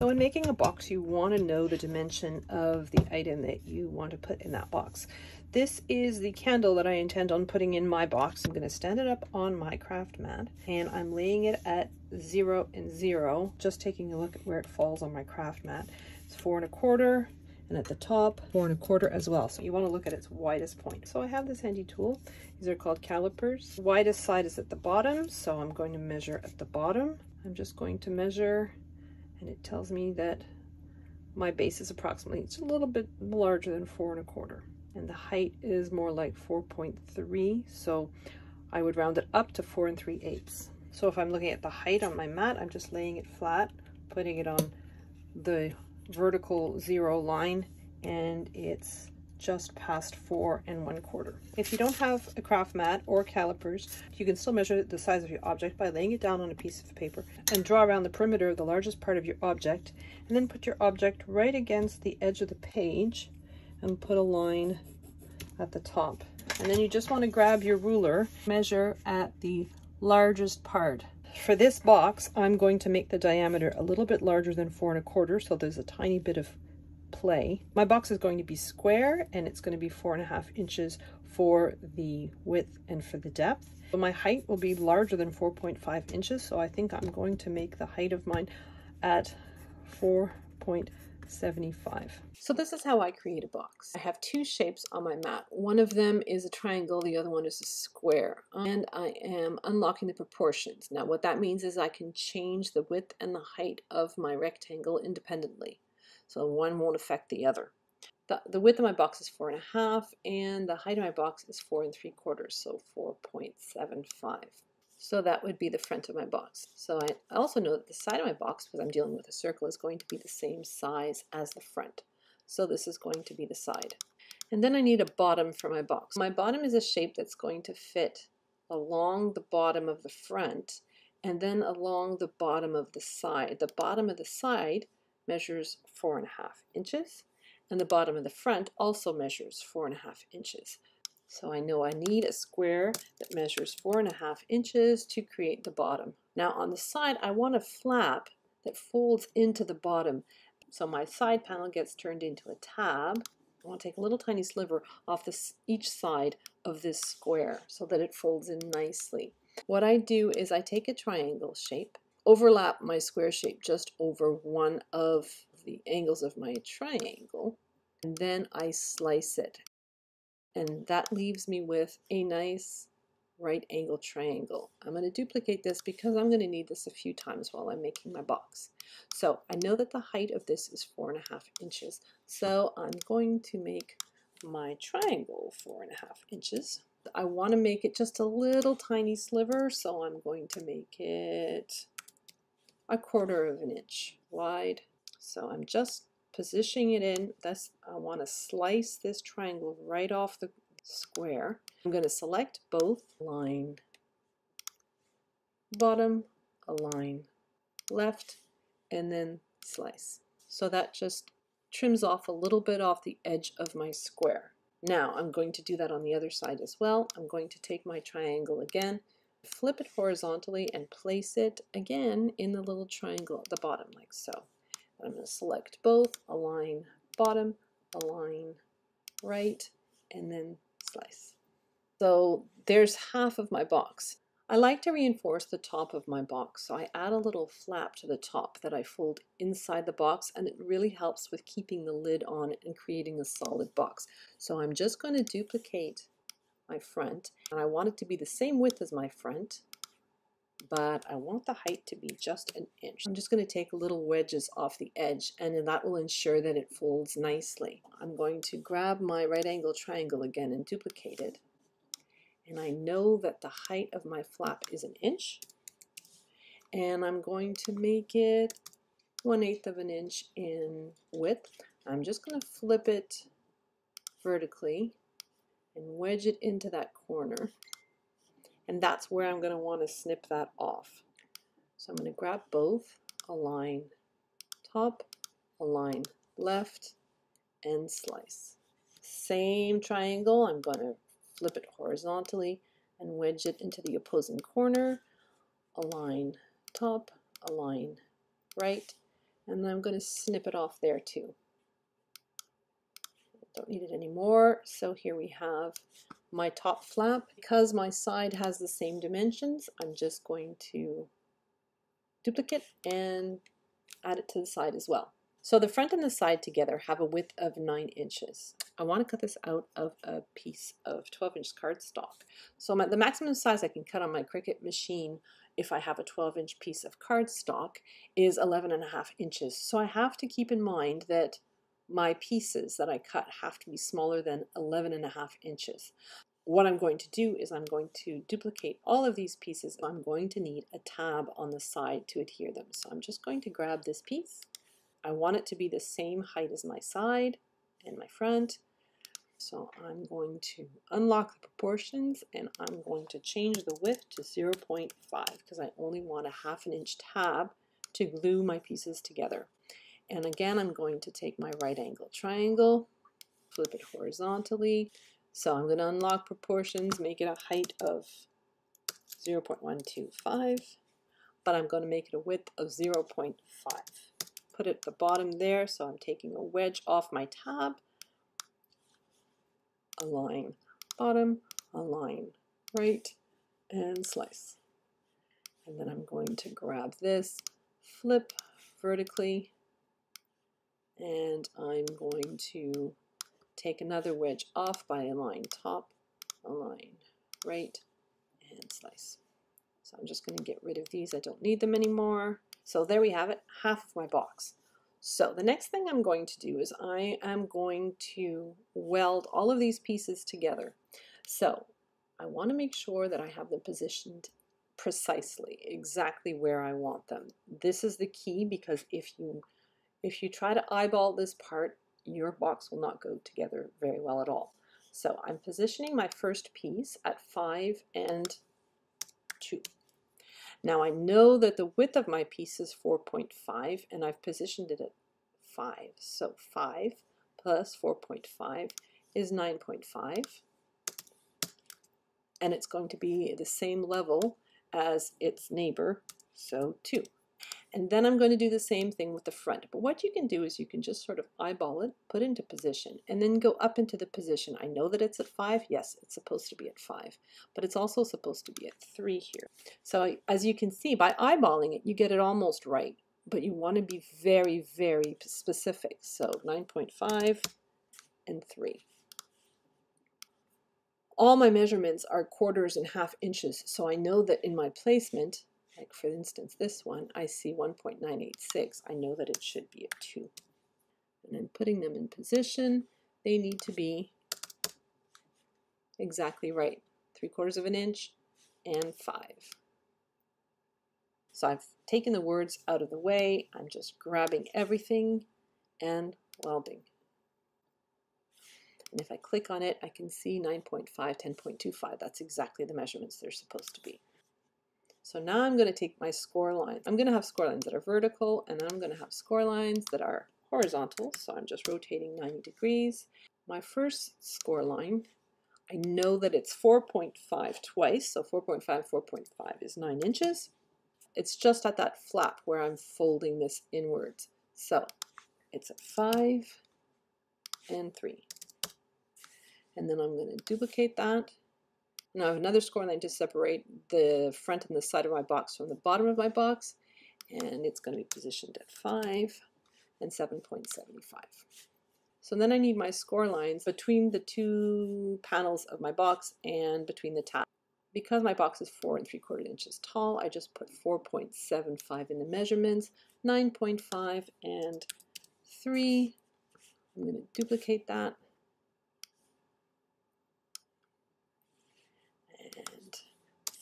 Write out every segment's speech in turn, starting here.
So in making a box, you want to know the dimension of the item that you want to put in that box. This is the candle that I intend on putting in my box. I'm going to stand it up on my craft mat and I'm laying it at zero and zero, just taking a look at where it falls on my craft mat. It's four and a quarter and at the top, four and a quarter as well. So you want to look at its widest point. So I have this handy tool. These are called calipers. Widest side is at the bottom, so I'm going to measure at the bottom. I'm just going to measure and it tells me that my base is approximately, it's a little bit larger than four and a quarter. And the height is more like 4.3. So I would round it up to four and three eighths. So if I'm looking at the height on my mat, I'm just laying it flat, putting it on the vertical zero line, and it's just past four and one quarter. If you don't have a craft mat or calipers, you can still measure the size of your object by laying it down on a piece of paper and draw around the perimeter of the largest part of your object and then put your object right against the edge of the page and put a line at the top. And then you just want to grab your ruler, measure at the largest part. For this box, I'm going to make the diameter a little bit larger than four and a quarter, so there's a tiny bit of play. My box is going to be square and it's going to be four and a half inches for the width and for the depth. So my height will be larger than 4.5 inches. So I think I'm going to make the height of mine at 4.75. So this is how I create a box. I have two shapes on my mat. One of them is a triangle, the other one is a square. And I am unlocking the proportions. Now what that means is I can change the width and the height of my rectangle independently so one won't affect the other. The, the width of my box is four and a half and the height of my box is four and three quarters, so 4.75. So that would be the front of my box. So I also know that the side of my box, because I'm dealing with a circle, is going to be the same size as the front. So this is going to be the side. And then I need a bottom for my box. My bottom is a shape that's going to fit along the bottom of the front and then along the bottom of the side. The bottom of the side measures four and a half inches and the bottom of the front also measures four and a half inches. So I know I need a square that measures four and a half inches to create the bottom. Now on the side, I want a flap that folds into the bottom. So my side panel gets turned into a tab. I want to take a little tiny sliver off this, each side of this square so that it folds in nicely. What I do is I take a triangle shape overlap my square shape just over one of the angles of my triangle and then I slice it and that leaves me with a nice right angle triangle. I'm going to duplicate this because I'm going to need this a few times while I'm making my box. So I know that the height of this is four and a half inches so I'm going to make my triangle four and a half inches. I want to make it just a little tiny sliver so I'm going to make it a quarter of an inch wide. So I'm just positioning it in. That's I want to slice this triangle right off the square. I'm going to select both line bottom, align left, and then slice. So that just trims off a little bit off the edge of my square. Now I'm going to do that on the other side as well. I'm going to take my triangle again flip it horizontally and place it again in the little triangle at the bottom like so. I'm going to select both, align bottom, align right, and then slice. So there's half of my box. I like to reinforce the top of my box, so I add a little flap to the top that I fold inside the box, and it really helps with keeping the lid on and creating a solid box. So I'm just going to duplicate my front and I want it to be the same width as my front but I want the height to be just an inch. I'm just going to take little wedges off the edge and that will ensure that it folds nicely. I'm going to grab my right angle triangle again and duplicate it and I know that the height of my flap is an inch and I'm going to make it one eighth of an inch in width. I'm just going to flip it vertically and wedge it into that corner. And that's where I'm going to want to snip that off. So I'm going to grab both, align top, align left, and slice. Same triangle, I'm going to flip it horizontally and wedge it into the opposing corner, align top, align right, And then I'm going to snip it off there too. Don't need it anymore. So here we have my top flap. Because my side has the same dimensions, I'm just going to duplicate and add it to the side as well. So the front and the side together have a width of 9 inches. I want to cut this out of a piece of 12 inch cardstock. So my, the maximum size I can cut on my Cricut machine if I have a 12 inch piece of cardstock is 11 and a half inches. So I have to keep in mind that my pieces that I cut have to be smaller than 11 and a half inches. What I'm going to do is I'm going to duplicate all of these pieces. I'm going to need a tab on the side to adhere them. So I'm just going to grab this piece. I want it to be the same height as my side and my front. So I'm going to unlock the proportions and I'm going to change the width to 0.5 because I only want a half an inch tab to glue my pieces together. And again, I'm going to take my right angle triangle, flip it horizontally. So I'm going to unlock proportions, make it a height of 0.125, but I'm going to make it a width of 0.5. Put it at the bottom there, so I'm taking a wedge off my tab, align bottom, align right, and slice. And then I'm going to grab this, flip vertically, and I'm going to take another wedge off by align top, align right, and slice. So I'm just going to get rid of these. I don't need them anymore. So there we have it, half of my box. So the next thing I'm going to do is I am going to weld all of these pieces together. So I want to make sure that I have them positioned precisely, exactly where I want them. This is the key because if you if you try to eyeball this part, your box will not go together very well at all. So I'm positioning my first piece at 5 and 2. Now I know that the width of my piece is 4.5 and I've positioned it at 5. So 5 plus 4.5 is 9.5 and it's going to be the same level as its neighbor, so 2. And then I'm going to do the same thing with the front. But what you can do is you can just sort of eyeball it, put into position, and then go up into the position. I know that it's at 5. Yes, it's supposed to be at 5. But it's also supposed to be at 3 here. So as you can see, by eyeballing it, you get it almost right. But you want to be very, very specific. So 9.5 and 3 all my measurements are quarters and half inches, so I know that in my placement, like for instance, this one, I see 1.986. I know that it should be a 2. And then putting them in position, they need to be exactly right. 3 quarters of an inch and 5. So I've taken the words out of the way. I'm just grabbing everything and welding. And if I click on it, I can see 9.5, 10.25. That's exactly the measurements they're supposed to be. So now I'm going to take my score line. I'm going to have score lines that are vertical, and I'm going to have score lines that are horizontal. So I'm just rotating 90 degrees. My first score line, I know that it's 4.5 twice, so 4.5, 4.5 is 9 inches. It's just at that flap where I'm folding this inwards. So it's at 5 and 3. And then I'm going to duplicate that now I have another score line to separate the front and the side of my box from the bottom of my box, and it's going to be positioned at 5 and 7.75. So then I need my score lines between the two panels of my box and between the tabs. Because my box is 4 and 3 quarter inches tall, I just put 4.75 in the measurements, 9.5 and 3. I'm going to duplicate that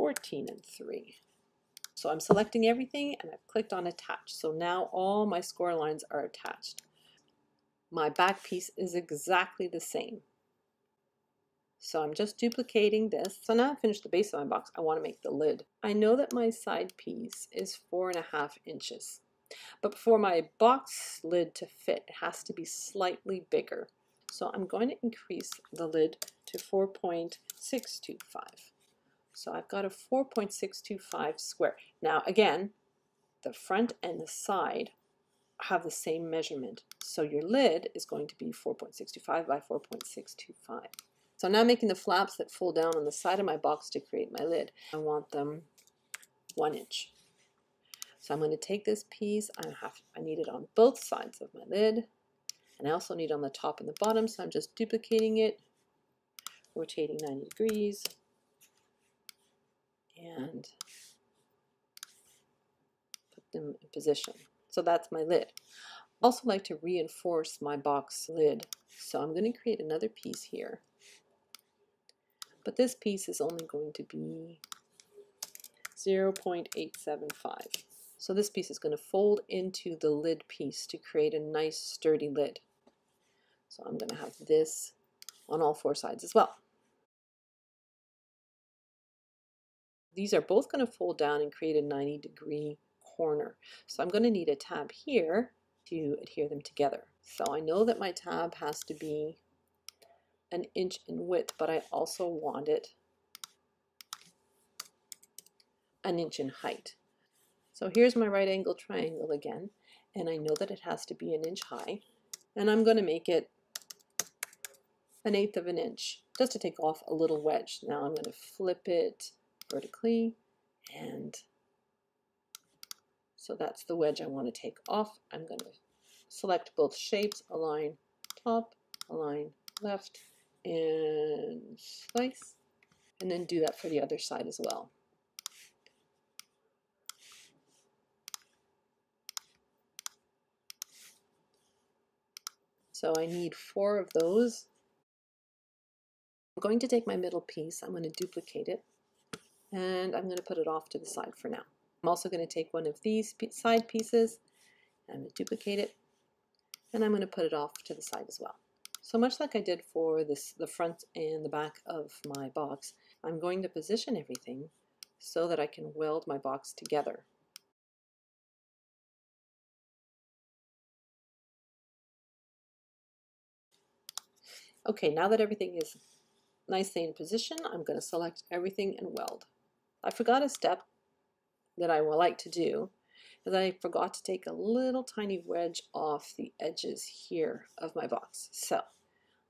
14 and 3. So I'm selecting everything and I've clicked on attach. So now all my score lines are attached. My back piece is exactly the same. So I'm just duplicating this. So now I've finished the base of my box. I want to make the lid. I know that my side piece is four and a half inches. But for my box lid to fit, it has to be slightly bigger. So I'm going to increase the lid to 4.625. So I've got a 4.625 square. Now again, the front and the side have the same measurement. So your lid is going to be 4.625 by 4.625. So I'm now making the flaps that fold down on the side of my box to create my lid. I want them one inch. So I'm going to take this piece, I have I need it on both sides of my lid, and I also need on the top and the bottom, so I'm just duplicating it, rotating 90 degrees, and put them in position. So that's my lid. I also like to reinforce my box lid, so I'm going to create another piece here. But this piece is only going to be 0.875. So this piece is going to fold into the lid piece to create a nice sturdy lid. So I'm going to have this on all four sides as well. These are both going to fold down and create a 90 degree corner. So I'm going to need a tab here to adhere them together. So I know that my tab has to be an inch in width, but I also want it an inch in height. So here's my right angle triangle again, and I know that it has to be an inch high, and I'm going to make it an eighth of an inch just to take off a little wedge. Now I'm going to flip it vertically, and so that's the wedge I want to take off. I'm going to select both shapes, align top, align left, and slice, and then do that for the other side as well. So I need four of those. I'm going to take my middle piece, I'm going to duplicate it, and I'm going to put it off to the side for now. I'm also going to take one of these side pieces, and duplicate it, and I'm going to put it off to the side as well. So much like I did for this, the front and the back of my box, I'm going to position everything so that I can weld my box together. Okay, now that everything is nicely in position, I'm going to select everything and weld. I forgot a step that I would like to do, is I forgot to take a little tiny wedge off the edges here of my box. So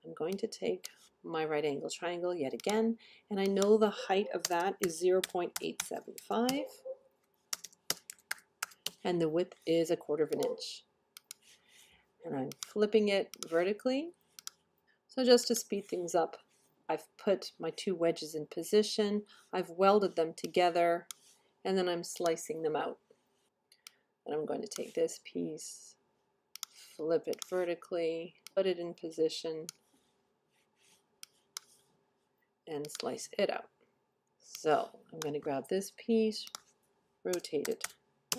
I'm going to take my right angle triangle yet again, and I know the height of that is 0.875, and the width is a quarter of an inch. And I'm flipping it vertically so just to speed things up, I've put my two wedges in position, I've welded them together, and then I'm slicing them out. And I'm going to take this piece, flip it vertically, put it in position, and slice it out. So I'm going to grab this piece, rotate it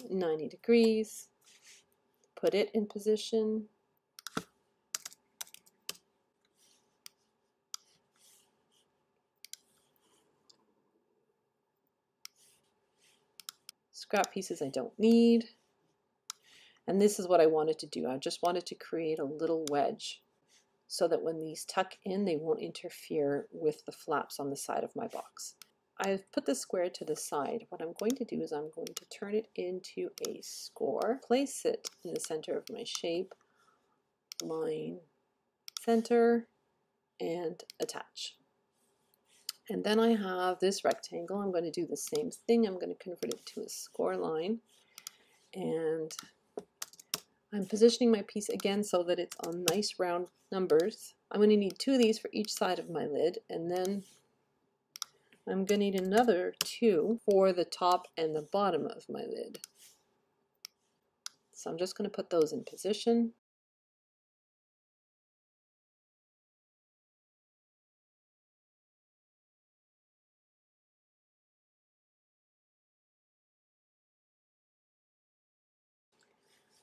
90 degrees, put it in position, scrap pieces I don't need. And this is what I wanted to do. I just wanted to create a little wedge so that when these tuck in, they won't interfere with the flaps on the side of my box. I've put the square to the side. What I'm going to do is I'm going to turn it into a score, place it in the center of my shape, line, center, and attach. And then I have this rectangle. I'm going to do the same thing. I'm going to convert it to a score line. And I'm positioning my piece again so that it's on nice round numbers. I'm going to need two of these for each side of my lid. And then I'm going to need another two for the top and the bottom of my lid. So I'm just going to put those in position.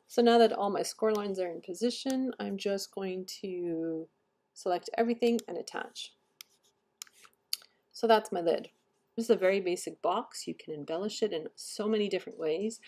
So now that all my score lines are in position, I'm just going to select everything and attach. So that's my lid. This is a very basic box. You can embellish it in so many different ways.